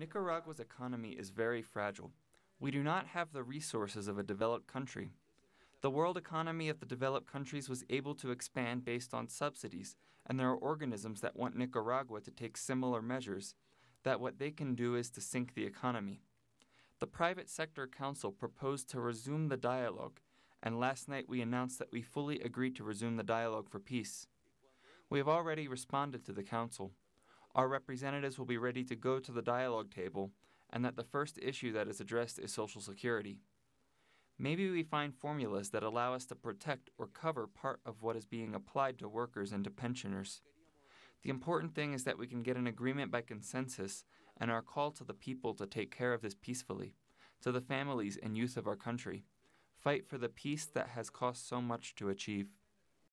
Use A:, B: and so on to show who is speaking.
A: Nicaragua's economy is very fragile. We do not have the resources of a developed country. The world economy of the developed countries was able to expand based on subsidies, and there are organisms that want Nicaragua to take similar measures, that what they can do is to sink the economy. The Private Sector Council proposed to resume the dialogue, and last night we announced that we fully agreed to resume the dialogue for peace. We have already responded to the Council. Our representatives will be ready to go to the dialogue table, and that the first issue that is addressed is Social Security. Maybe we find formulas that allow us to protect or cover part of what is being applied to workers and to pensioners. The important thing is that we can get an agreement by consensus and our call to the people to take care of this peacefully, to the families and youth of our country. Fight for the peace that has cost so much to achieve.